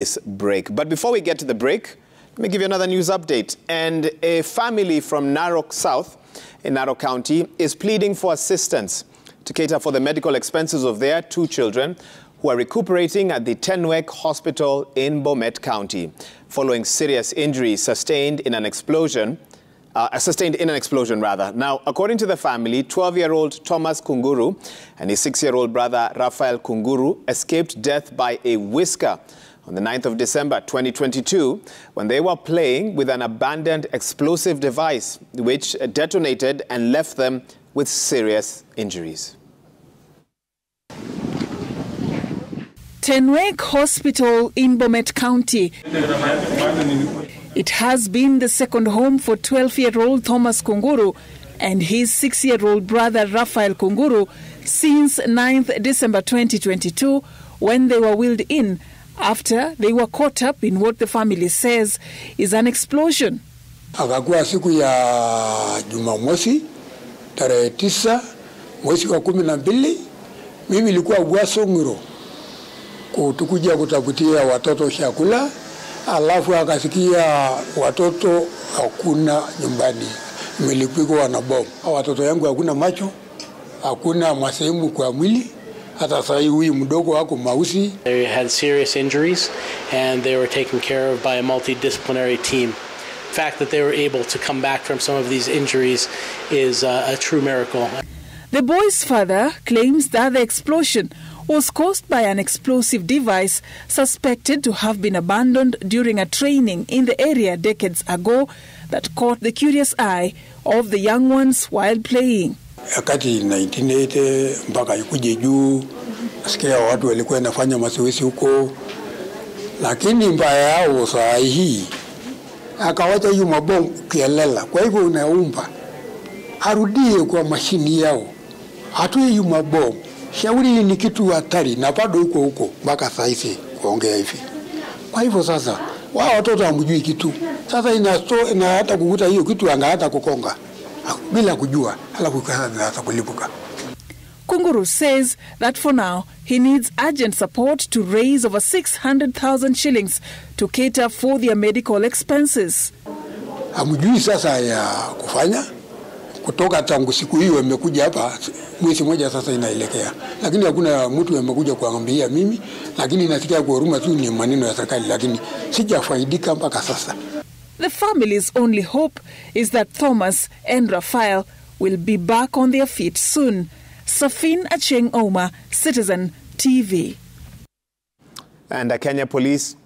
this break. But before we get to the break, let me give you another news update. And a family from Narok South in Narok County is pleading for assistance to cater for the medical expenses of their two children who are recuperating at the Tenwek Hospital in Bomet County following serious injuries sustained in an explosion. Uh, sustained in an explosion, rather. Now, according to the family, 12-year-old Thomas Kunguru and his 6-year-old brother Raphael Kunguru escaped death by a whisker on the 9th of December 2022 when they were playing with an abandoned explosive device which detonated and left them with serious injuries. Tenwek Hospital in Bomet County. It has been the second home for 12-year-old Thomas Kunguru and his 6-year-old brother Raphael Kunguru since 9th December 2022 when they were wheeled in after they were caught up in what the family says is an explosion. Akakuwa siku ya Jumamosi tarehe tisa mwezi wa kumi na mbili, mimi ilikuwa Bwasongiro kutukuja kutafutia watoto chakula, alafu akasikia watoto hakuna nyumbani, milipiko na bomu. Watoto yangu hakuna macho, hakuna masehemu kwa mwili hata saa hii huyu mdogo wako mausi. They had serious injuries and they were taken care of by a multidisciplinary team. The fact that they were able to come back from some of these injuries is uh, a true miracle. The boy's father claims that the explosion was caused by an explosive device suspected to have been abandoned during a training in the area decades ago that caught the curious eye of the young ones while playing. Wakati 1980 mpaka ikuje juu, nasikia watu walikuwa nafanya mazoezi huko, lakini mbaya yao saa hii akawacha hiyo mabomu kielela. Kwa hivyo unaumba arudie kwa mashini yao, hatue hiyo mabomu. Shauri ni kitu hatari na bado huko huko mpaka saa hizi kuongea hivi. Kwa hivyo sasa wao watoto hamjui kitu. Sasa ina hata kukuta hiyo kitu anga hata kukonga bila kujua, halafu ikaanza kulipuka. Kunguru says that for now he needs urgent support to raise over 600,000 shillings to cater for their medical expenses. Hamjui sasa ya kufanya kutoka tangu siku hiyo imekuja hapa mwezi moja sasa inaelekea, lakini hakuna mtu amekuja kuambia mimi, lakini nasikia kwa huruma tu ni maneno ya serikali, lakini sijafaidika mpaka sasa. The family's only hope is that Thomas and Raphael will be back on their feet soon. Safin Acheng Oma, Citizen TV. And uh, Kenya police